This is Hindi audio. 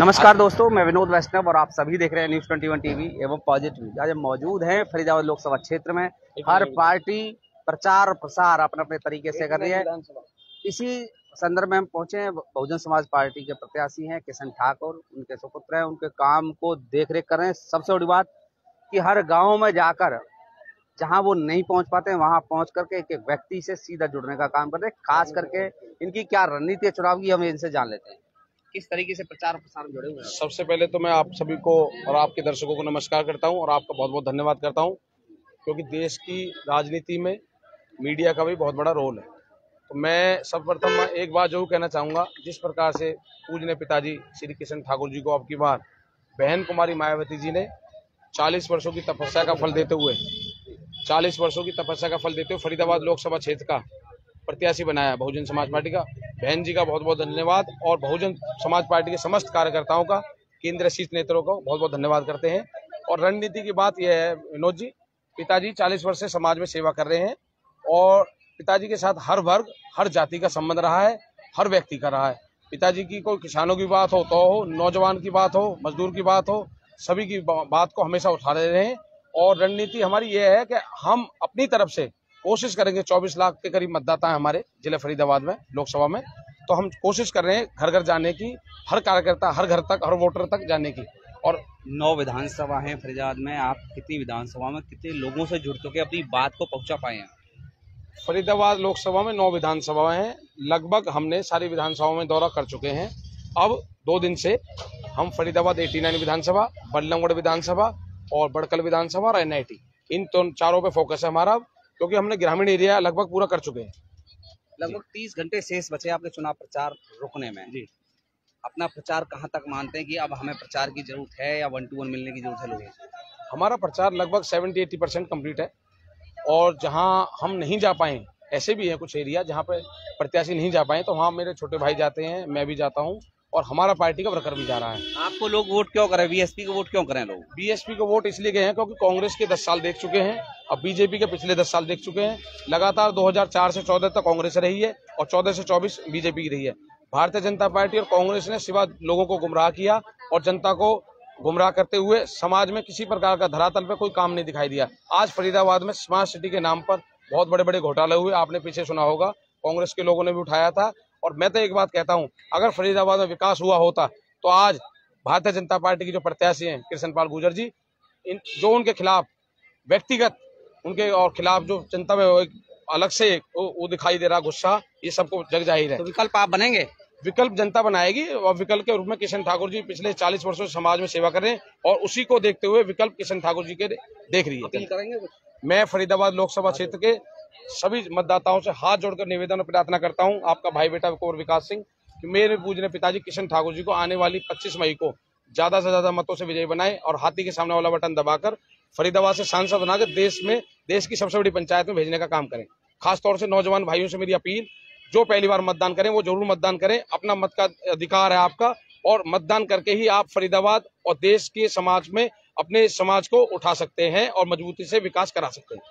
नमस्कार दोस्तों मैं विनोद वैष्णव और आप सभी देख रहे हैं न्यूज़ ट्वेंटी वन टीवी एवं पॉजिटिव आज हम मौजूद हैं फरीदाबाद लोकसभा क्षेत्र में। हर पार्टी प्रचार प्रसार अपने अपने तरीके से कर रही है। इसी संदर्भ में हम पहुँचे हैं बहुजन समाज पार्टी के प्रत्याशी हैं किशन ठाकुर। उनके सुपुत्र हैं उनके काम को देख रेख कर रहे हैं। सबसे बड़ी बात कि हर गाँव में जाकर जहाँ वो नहीं पहुँच पाते हैं वहाँ पहुँच करके एक एक व्यक्ति से सीधा जुड़ने का काम करते हैं। खास करके इनकी क्या रणनीति है चुनाव की हम इनसे जान लेते हैं। किस तरीके से प्रचार प्रसार में जुड़े हुए हैं सबसे पहले तो मैं आप सभी को और आपके दर्शकों को नमस्कार करता हूँ और आपका बहुत बहुत धन्यवाद करता हूँ, क्योंकि देश की राजनीति में मीडिया का भी बहुत बड़ा रोल है। तो मैं सर्वप्रथम एक बात ज़रूर कहना चाहूँगा, जिस प्रकार से पूजने पिताजी श्री किशन ठाकुर जी को अब की बार, बहन कुमारी मायावती जी ने 40 वर्षों की तपस्या का फल देते हुए 40 वर्षों की तपस्या का फल देते हुए फरीदाबाद लोकसभा क्षेत्र का प्रत्याशी बनाया, बहुजन समाज पार्टी का। बहन जी का बहुत बहुत धन्यवाद और बहुजन समाज पार्टी के समस्त कार्यकर्ताओं का, केंद्रीय शीर्ष नेत्रों को बहुत बहुत धन्यवाद करते हैं। और रणनीति की बात यह है, विनोद जी, पिताजी 40 वर्ष से समाज में सेवा कर रहे हैं और पिताजी के साथ हर वर्ग, हर जाति का संबंध रहा है, हर व्यक्ति का रहा है। पिताजी की कोई किसानों की बात हो तो हो, नौजवान की बात हो, मजदूर की बात हो, सभी की बात को हमेशा उठा रहे हैं। और रणनीति हमारी यह है कि हम अपनी तरफ़ से कोशिश करेंगे 24 लाख के करीब मतदाता है हमारे ज़िले फरीदाबाद में लोकसभा में। तो हम कोशिश कर रहे हैं घर घर जाने की हर कार्यकर्ता हर घर तक हर वोटर तक जाने की। और नौ विधानसभा है फरीदाबाद में आप कितनी विधानसभा में कितने लोगों से जुड़ चुके अपनी बात को पहुँचा पाए हैं? फरीदाबाद लोकसभा में नौ विधानसभा हैं लगभग हमने सारी विधानसभाओं में दौरा कर चुके हैं। अब दो दिन से हम फरीदाबाद एटी नाइन विधानसभा बल्लमगढ़ विधानसभा और बड़कल विधानसभा और एनआईटी इन तो चारों पे फोकस है हमारा। क्योंकि हमने ग्रामीण एरिया लगभग पूरा कर चुके हैं। लगभग तीस घंटे शेष बचे आपके चुनाव प्रचार रुकने में। जी। अपना प्रचार कहाँ तक मानते हैं कि अब हमें प्रचार की ज़रूरत है या वन टू वन मिलने की ज़रूरत है लोगों हमारा प्रचार लगभग सेवेंटी एट्टी परसेंट कंप्लीट है और जहाँ हम नहीं जा पाए ऐसे भी हैं कुछ एरिया जहाँ पे प्रत्याशी नहीं जा पाए तो वहाँ मेरे छोटे भाई जाते हैं मैं भी जाता हूँ। और हमारा पार्टी का वर्कर भी जा रहा है। आपको लोग वोट क्यों करें? बीएसपी को वोट क्यों करें लोग? बीएसपी को वोट इसलिए गए हैं क्योंकि कांग्रेस के दस साल देख चुके हैं अब बीजेपी के पिछले दस साल देख चुके हैं। लगातार 2004 से 14 तक कांग्रेस रही है और 14 से 24 बीजेपी की रही है। भारतीय जनता पार्टी और कांग्रेस ने सिवा लोगों को गुमराह किया और जनता को गुमराह करते हुए समाज में किसी प्रकार का धरातल पर कोई काम नहीं दिखाई दिया। आज फरीदाबाद में स्मार्ट सिटी के नाम पर बहुत बड़े बड़े घोटाले हुए आपने पीछे सुना होगा। कांग्रेस के लोगों ने भी उठाया था और मैं तो एक बात कहता हूँ अगर फरीदाबाद में विकास हुआ होता तो आज भारतीय जनता पार्टी की जो प्रत्याशी हैं कृष्ण पाल गुजर जी इन जो उनके खिलाफ व्यक्तिगत उनके और खिलाफ जो जनता में अलग से वो दिखाई दे रहा गुस्सा ये सबको जग ज़ाहिर है। तो विकल्प आप बनेंगे? विकल्प जनता बनाएगी और विकल्प के रूप में किशन ठाकुर जी पिछले 40 वर्षों से समाज में सेवा कर रहे हैं और उसी को देखते हुए विकल्प किशन ठाकुर जी के देख रही है। मैं फरीदाबाद लोकसभा क्षेत्र के सभी मतदाताओं से हाथ जोड़कर निवेदन और प्रार्थना करता हूँ, आपका भाई बेटा कुंवर विकास सिंह, कि मेरे पूजने पिताजी किशन ठाकुर जी को आने वाली 25 मई को ज़्यादा से ज़्यादा मतों से विजयी बनाए और हाथी के सामने वाला बटन दबाकर फरीदाबाद से सांसद बनाकर देश में, देश की सबसे बड़ी पंचायत में भेजने का काम करें। खासतौर से नौजवान भाइयों से मेरी अपील, जो पहली बार मतदान करें वो ज़रूर मतदान करें, अपना मत का अधिकार है आपका और मतदान करके ही आप फरीदाबाद और देश के समाज में अपने समाज को उठा सकते हैं और मजबूती से विकास करा सकते हैं।